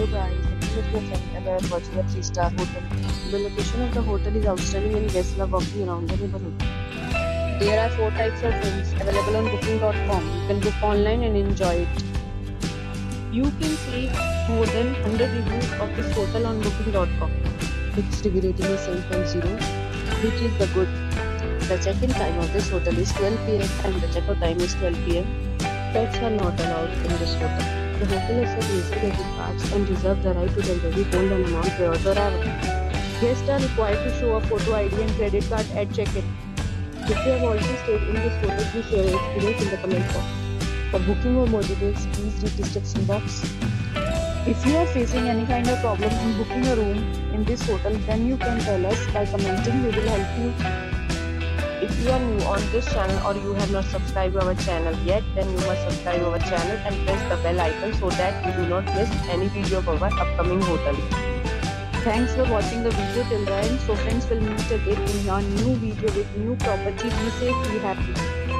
Hello guys, and I'm watching a 3-star hotel. The location of the hotel is outstanding and guests love walking around the neighborhood. There are 4 types of rooms available on booking.com. You can book online and enjoy it. You can see more than 100 reviews of this hotel on booking.com. Its rating is 7.0, which is the good. The check-in time of this hotel is 12 pm and the check-out time is 12 pm. Pets are not allowed in this hotel. The hotel accepts major credit cards and reserves the right to temporarily hold an amount prior to arrival. Guests are required to show a photo ID and credit card at check-in. If you have already stayed in this hotel, please share your experience in the comment box. For booking or more details, please read the description box. If you are facing any kind of problem in booking a room in this hotel, then you can tell us by commenting. We will help you. If you are new on this channel or you have not subscribed our channel yet, then you must subscribe our channel and press the bell icon so that you do not miss any video of our upcoming hotel. Thanks for watching the video till the end. So friends will meet again in your new video with new property. Be safe, be happy.